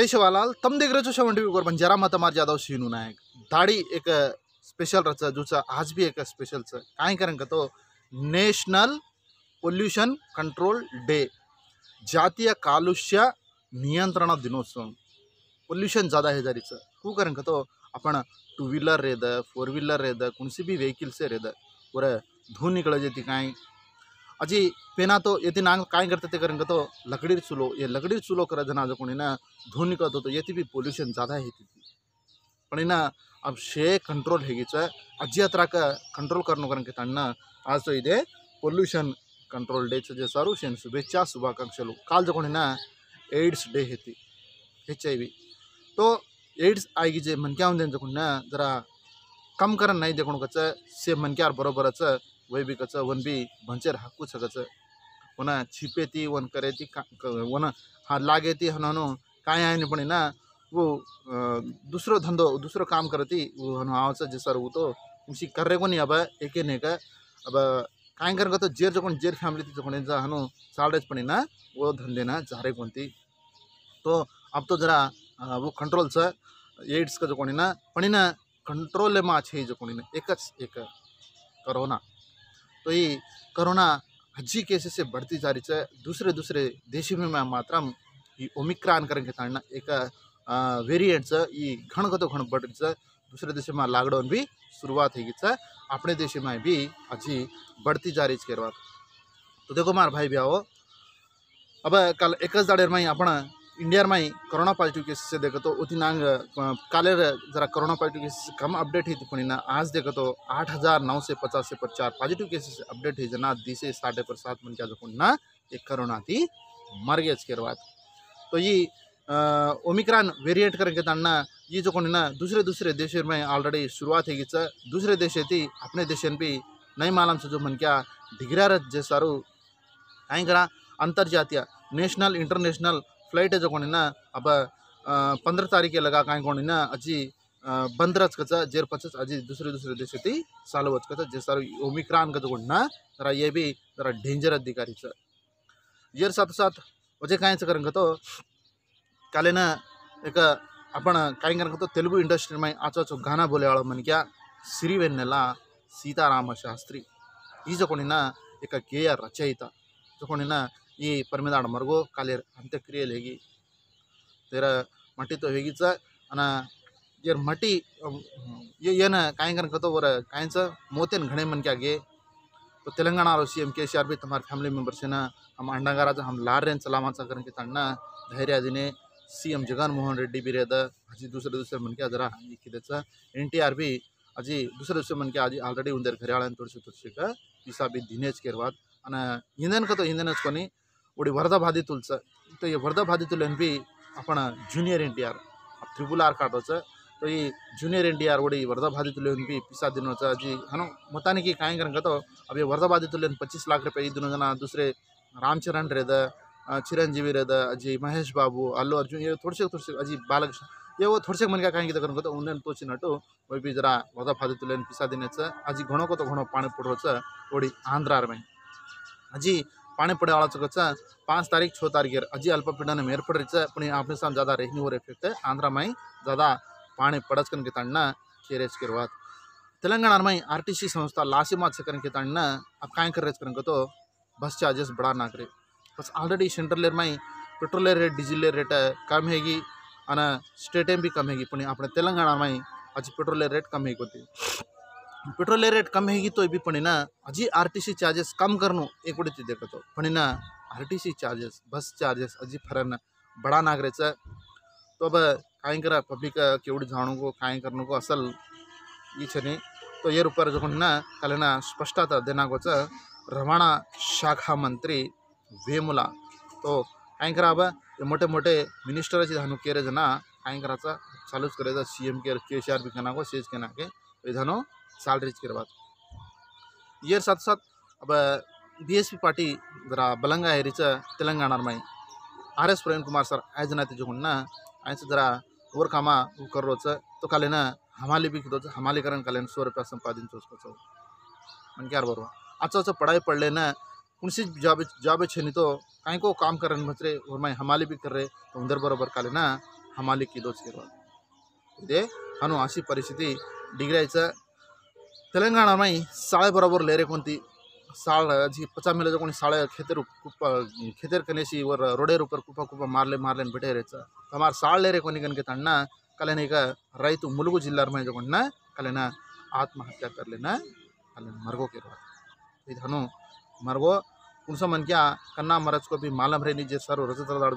जय शिवालाल, तम देख रहे हो सेवन टी वर जयराम मार जाधव शिनू नायक। दाढी एक स्पेशल रच, जूचं, आज बी एक स्पेशलचं काय कारण का तो नेशनल पोल्यूशन कंट्रोल डे जातीय कालुष्य నియంత్రణ दिनोत्सव। పొల్యూషన్ ज़्यादा है जारीचं कू कारण का तो टू व्हीलर रेद फोर व्हीलर रेद भी बी से रेद वर धूळ निघळं जे ती ಅಜಿ ಪೇನಾತೋ ಯತಿ ನಾಂಗ ಕಾಯ್ ಕರ್ತತೆ ಕರಂಗತೋ लकड़ी चुलो, ये लकड़ी चुलो कर जना जो कोणी ना धुनी करतो तो ये भी पोल्यूशन ज़्यादा है थी पण ना अब शे कंट्रोल हेगीचं अजी अत्राक कंट्रोल करणं कारण की त्यांना आज तो इथे पोल्यूशन कंट्रोल डे जे सारू शेन शुभेच्छा शुभाकांक्षलू काल जो कोणी ना एड्स डे हे एच तो आई वी तो एड्स आयगी जे मनक्या जो ना जरा कम करण नाही जे से कसं से मनक्यावर बरोबरच वय बी कच वन बी, भंचेर हाकू सकच वन छिपे ती वन करे ती वन हा लागे ती हनो, काय आहे पण ना, वो दुसरो धंदो, दुसरो काम करती, वो हनो आवच जे सर वो तो उसी कर्रे को नहीं अब, एके ने का अब, काय कर तो जेर जो जेर फॅमिली ती जोकोणी जा, हनु सालरेज पण ना, वो धंदे ना, झारे कोणती. तो अब तो जरा वो कंट्रोल छ एड्स का जो कोणी ना, पण ना कंट्रोल में अच्छे जो कोणी ना एक कोरोना. तो ये कोरोना हजी केसेस से बढ़ती जा रही है दूसरे दूसरे देशों में मात्र ಈ ಒಮಿಕ್ರಾನ್ ಕರಂಗೆ ತಾಣ एक वेरियंट ಈ घण कतो घण बढ़ रही है दूसरे देश में लॉकडाउन भी शुरुआत होगी है अपने देश में भी अजी बढ़ती जा रही है बात तो देखो मार भाई भैया अब कल एक दाड़े में अपन इंडिया में कोरोना पॉजिटिव केस से देखो तो उतनी नांग काले जरा कोरोना पॉजिटिव केस कम अपडेट ही थी ना। आज देखो तो आठ हज़ार नौ से पचास से पर चार पॉजिटिव केसेस अपडेट ही जना। दी साढ़े पर सात मन क्या ना एक कोरोना थी मर गए इसके बाद। तो ये ओमिक्रान वेरिएंट करेंगे ताना ये जो ना, दूसरे दूसरे देश में ऑलरेडी शुरुआत है च। दूसरे देश थी अपने देश भी नहीं मालूम से जो मन क्या डिग्रार जैसारू काय करा। अंतर्जातीय, नेशनल, इंटरनेशनल फ्लाइट जो कोणी ना अब पंद्रह तारीख लगा काय कोणी ना अजी बंदरच कच जेर पचच अजी दूसरे दूसरे देश थी चालू वच कच जे सारू ओमिक्रान का जो कोणी ना जरा ये भी जरा डेंजर अधिकारी च येर साथ साथ वजे कायच करेंगे तो काले ना एक आपण काय करेंगे तो तेलुगु इंडस्ट्री में आचो आचो गाना बोले वाला मन क्या ಸಿರಿವೆನ್ನೆಲ ಸೀತಾರಾಮ ಶಾಸ್ತ್ರಿ ಈ ಜೊಕೊಂಡಿನ ಏಕ ಗೇಯ ರಚಯಿತ ಜೊಕೊಂಡಿನ ಈ परमेदाड अंत्यक्रियेल हेगी तेर मटी तो हेगीच अन येर मटी ये येन काय करन कतो वर कायच मोतेन घणे मन क्या गे तो तेलंगाना रो सीएम केसीआर भी तुम्हारे फैमिली मेंबर से ना हम अंडागाराचा हम लार रेन सलामाचा करन के तांना धैर्य दिने सीएम जगनमोहन रेड्डी भी रेद हजी दूसरे दूसरे मन क्या जरा किदेच एनटीआर भी अजी दुसरे दुसरे मन के आज ऑलरेडी उंदर घराळ्यान तोडसे तोडसे का पिसा बी दिनेच केरवात आणि इंधन का तो इंधनच कोणी उडी वर्धा भादी तुलच तो ये वर्धा तुलन भी आपण junior N T R triple R तो ये जूनियर एन टी आर उडी वर्धा भादी तुलन भी पिसा दिनोचं अजी हनो, मताने की काय करें तो अब ये वर्धा तुलन पच्चीस लाख रुपये ई दोनों जना दूसरे रामचरण रेद चिरंजीवी रेद अजी महेश बाबू, अल्लू अर्जुन, ये थोड़से थोड़से अजी बालकृष्ण ये वो थोड़से मन का कहीं करें तो उन्हें तो चिन्हटू वही भी जरा वर्धा भादी तुलन पिसा दिनेचं अजी घणो को तो घणो पाणी पुढवचं ओडी आंध्रार में। अजी પાણીપુરી વાળા ચૂકવચ્છ પાંચ તારીख छः तारीख अजी अल्प ऐरपड़ी ಏರ್ಪಡ್ರಿ ಪುಣಿ ಆಫ್ಘಾನಿಸ್ತಾನ ज़्यादा रेहनी हो रही फिर आंध्रमय ज़्यादा पानी पड़चकन के तण्ण चेरेज किरवात. तेलंगाणमय आर संस्था लासीमा चकन के तण्ण अब काय कर तो बस चार्जेस बड़ा ना करे बस ऑलरेडी सेंट्रल लेर में पेट्रोल रेट डीजल रेट कम हैगी आना स्टेट भी कम हैगी, पुणी अपने तेलंगाणा में आज पेट्रोल रेट कम हैगी तो भी पण ना हजी आर टी सी चार्जेस कम करनो एक उडी देखतो पण ना R T C charges bus charges हजी फरन बड़ा नागरेच तो अब काय करा पब्लिक केवढी जाणू को काय करनो को असल ಈ छने तो ये ऊपर जो ना कल ना स्पष्टता देना को रवाना शाखा मंत्री वेमुला तो काय करा अब मोठे मोठे मिनिस्टरची धानू केरे जना काय करायचं चालूच करायचं सी एम केअर के सी आर बी केना को सेज केना के विधानो साल रिच कर बाद। यर साथ साथ अब बीएसपी पार्टी जरा बलंगा है रिच में। R S Praveen Kumar sir आयज नाते जो आज आयस जरा वर कामा कर रोच तो काले ना हमाले भी दोच हमाले करण सौ रुपया संपादन चोचको मन क्या बरवा अच्छा अच्छा पढ़ाई पढ़ लेना कुछ जॉब जॉब छे नहीं तो कहीं को काम करन भचरे और मैं हमाले भी कर रहे तो उधर बरोबर काले ना हमाले की दोच करवा दे हनु अशी परिस्थिती डिग्रायचं तेलंगाना में साड़े बराबर लहरें कौन थी साड़ जी पचा मेले जो कोणी खेतर कुप्पा खेतर कने सी वर रोडेर ऊपर कुप्पा कुप्पा मारले मारले बेटे रेचा. हमार साड़ लहरें कोनी कन के तन्ना कलेने का रईत मुलुगु जिल्ला में जो कन्ना आत्महत्या कर लेना कलेन मरगो के रोत मरगो उनसा मन क्या, कन्ना मरज को भी मालम रहनी जे सर रजत दाड़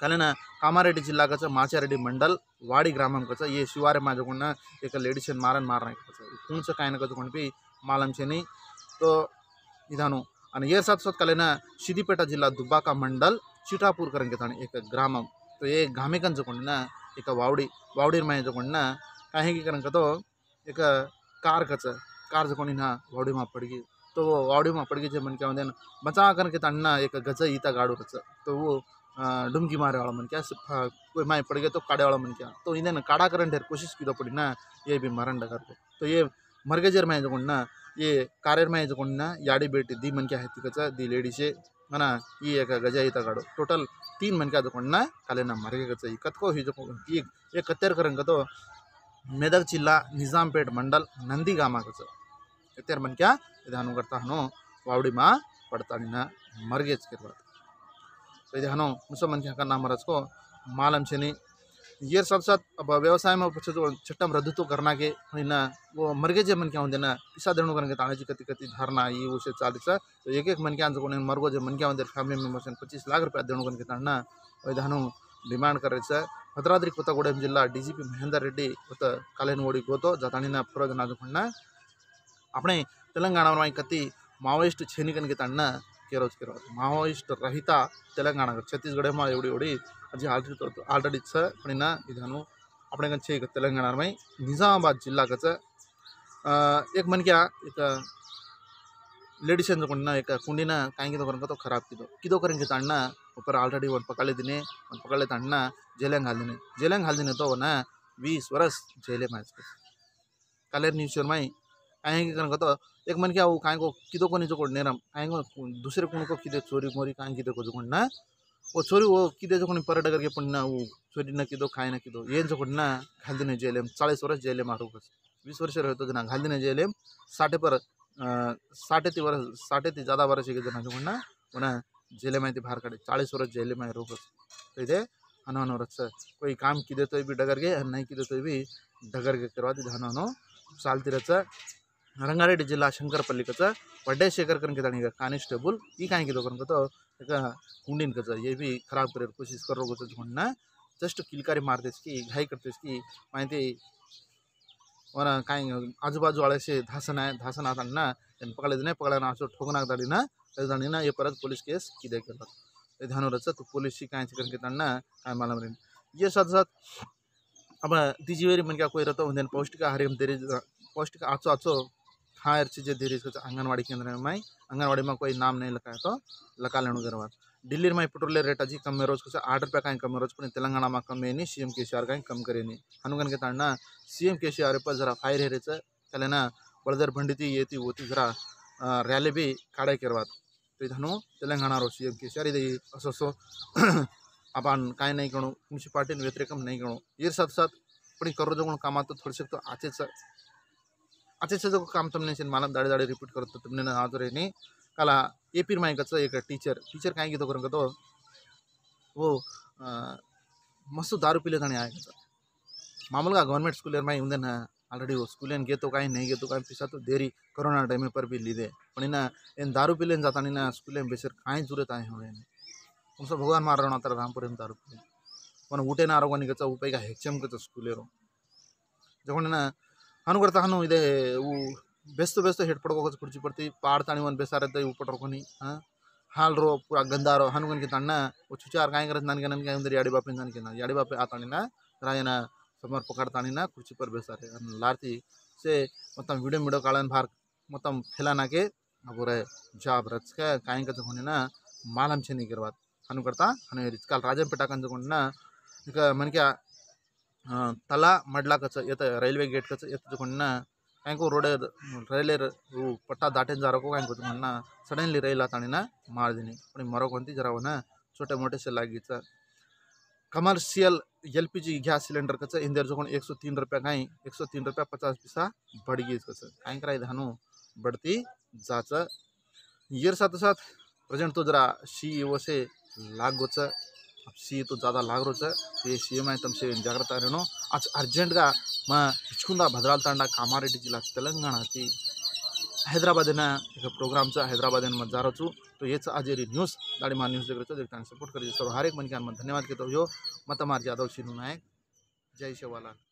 कालेन, कामारेड्डी जिल्लाचं माचारेड्डी मंडल वाडी ग्रामांकचं ये शिवारे माझ्याकडनं एक लेडीशन मारन मारण कुणचं काय नका कोण बी मालमचेनी तो इधानो आणि ये साथ साथ कालेन सिद्दिपेटा जिल्हा दुब्बाका मंडल चिटापूर करण घेताना एक ग्रामम। तो ये घामेकन जकोंड एक वावडी वावडीर माय जकोंड काही की करण तो एक कार कच कार जकोणी ना वावडीमा पडगी तो वावडीमा पडगी जे मन क्या बचा करण के तण्ಣ एक गज ईता गाडूरच तो वो डुमकी मारे वाला मन क्या कोई माय पड़ गया तो काड़े वाला मन क्या? तो इन्हें काड़ा करन ढेर कोशिश की पड़ी ना, ये भी मरण डगर को तो ये मरगेजर में जो ना, ये कारेर में जो ना, याडी बेटी दी मन क्या है तिकच दी लेडीचे मना, ये एक गजा इता गाडो टोटल तीन मन क्या जो ना, काले ना मरगे गच कतको ही जो ये ये करंग तो मेदक जिल्हा निजामपेट मंडल, नंदी गामा कच। कत्तेर मन क्या इधानु करता हनो, वावडी मा पड़ता ना, मरगेज करवा तो जहाँ मुसलमान खान नाम महाराज को मालम छनी ये साथ साथ अब व्यवसाय में तो चट्टम रद्दुतो करना के होना वो मरगे जे मन क्या होंदेना ईसा दरणु करने के ताजी कति कति धारणा, ये उसे चालीस तो एक एक मन क्या जो मरगो जे मन क्या होंदे, फैमिली मेंबर्स पच्चीस लाख रुपया दरणु करने के ताड़ना वैधानु डिमांड करे से ಭದ್ರಾದ್ರಿ ಕೊತ್ತಗೂಡೆಂ ಜಿಲ್ಲಾ D G P Mahender Reddy ಮತ್ತು ಕಾಲೇನಗೋಡಿ ಗೋತೋ ಜತಾಣಿನ ಪ್ರಯೋಜನ ಆದುಕೊಂಡ આપણે ತೆಲಂಗಾಣમાં કતી માઓઇસ્ટ છેનીકન કે તાણના કેરોજ કેરો માઓઇસ્ટ રહિતા તેલંગાણા છત્તીસગઢમાં એવડી એવડી હજી આલ્રેડી ಆಲ್ರೆಡಿ ಸ ಪಣಿನ ಇದನ್ನು આપણે કંઈ છે કે તેલંગાણામાં નિઝામાબાદ જિલ્લા કચ એક मन क्या एक लेडीज ಅಂದ್ಕೊಂಡ एक ಕುಂಡಿನ ಕಾಯಿಂಗಿದ ಬರಂಗ तो खराब किदो किदो करेंगे ताणना ऊपर ऑलरेडी वन पकड़ले दिने वन पकड़ले ताणना जेलेंग हाल दिने जेलेंग हाल दिने तो ना वीस वर्ष जेले में कालेर न्यूज में कहीं कनक तो एक मनके हांव को कितें कोण हेजो कोण राम दूसरे दुसरें कोण कितें चोरी मोरी कांय कितें कोजो कोण ना? वो चोरी वो कितें जो पर्यटक करके पण वो चोरी न किदो काय ना किदो? ये जो ना घाल दिने जेल चाळीस वर्ष जेल मारू कस बीस वर्ष रहतो जना घाल दिने जेल साठे पर साठे ती वर्ष, साठे ती ज़्यादा वर्ष के जना जो कोण ना उना जेले माहिती बाहेर काढे चाळीस वर्ष जेले माही रोक तो इथे हनवान वर्ष कोई काम किदे तो भी डगर गए नहीं किदे तो भी डगर गे करवा दी हनवानो चालती रहता రంగారెడ్డి जिला శంకరపల్లి కచ్చ వడ్డేశేఖర్ కనుక దానికి కానిస్టేబుల్, ఈ కానికి కనుకతో ఇక ఉండిన కచ్చ ఏవి ఖరాబ్ కరే కోసిస్ కర్రో కొచ్చుకున్నా జస్ట్ కిల్కారి మారదేసి घाई करतेसकी माहिती और कहीं आजूबाजू वाले से धासन है धासन आता ना इन पकड़ ना ठोकना दाड़ी ना दाड़ी ये परत पुलिस केस की दे कर ध्यान रचा तो पुलिस ही मालूम रही ये साथ साथ अब दीजिए मन का कोई रहता पौष्टिक आहार पौष्टिक आचो आचो हायर चीज़ें धीरे से आंगनवाड़ी केंद्र में, आंगनवाड़ी में कोई नाम नहीं लगा तो लगा के बाद दिल्ली में पेट्रोल रेट अजी कम रोज को आठ रुपये कहीं कम रोज पण तेलंगाना में कम नहीं सी एम के सी आर कहीं कम करे नहीं। हनुगन के ताड़ना सी एम के सी आर पर जरा फायर है रेच त्याला ना बळदर भंडीती येती होती जरा रॅली बी काढाय केरवात तो इथं तेलंगाना रो सी एम के सी आर इथे असो असो आपण काय नाही कणू म्युन्सिपाल्टी व्यतिरेकम नाही ये साथ साथ पण करो जो कामात थोडसे तो आचेच अच्छे से काम तुमने से मालम दाड़े दाड़े रिपीट करते तुमने ना आज रहने कला ये फिर मायकाचं एक टीचर टीचर कहीं घेतो करून तो वो मस्त दारू पिले आणि ऐकायचं मामूलगा गवर्नमेंट स्कूल माई उंदे ना. ऑलरेडी वो स्कूल घेतो काय, नाही घेतो काय पिसा तो देरी. कोरोना टाइम पर भी लीधे. पण इन दारू पिलेन जाता नहीं ना स्कूल बेसर कहीं जुरत आहे हो तुमचं भगवान मारण आता रामपर्यंत दारू पिले. पण उठे ना आरोग्य उपाय का हेचम स्कूल रो जखण ना हनु ಇದೆ वो बेस्तो बेस्तो हेड पड़को कुर्ची पड़ती पाड़ ताणी वन बेसा रहता है ऊपर रखोनी हाँ हाल रो पूरा गंदा रो हनुगन के काहे करत नान के के बापे नान के ना याड़ी बापे आतानी ना रायना समर पकड़ तानी ना कुर्ची पर बेसा लारती से मतलब वीडियो वीडियो कालन भार मतलब फैलाना के अब जाब रच के काहे का होने मालम छे नहीं करवात हनु करता हनु काल राजन पेटा कंज ना इक मन क्या तला मडला कच येत रैल्वे गेट कच येत ना काहींको रोड रैलेर पट्टा दाटेन जा रखो काहींको म्हणना सडनली रैल आता ना मार दिनी पण मरो कोणती जरा ना छोटे मोठे से लागीचा. Commercial L P G gas cylinder कच इंदर जो एक सौ तीन रुपया गाई एक सौ तीन रुपया पचास पैसा बढ़ गई कच काई करा धानु बढ़ती जाच. ये साथ साथ प्रेजेंट तो जरा शी वो से लाग सी तो ज़्यादा लाग रो तो ये सी एम तमसे जाग्रता रहनो आज अर्जेंट हिचकुंदा भद्राल तांडा कामारेड्डी जिल्हा तेलंगणा ती। हैदराबाद प्रोग्राम हैदराबाद मज़ा रचू तो ये आज न्यूज़ दाड़ीमा न्यूज़ देखो देखता सपोर्ट कर हर एक मन के धन्यवाद कहते हो मत मार यादव सिन्हू नायक। जय शिवालाल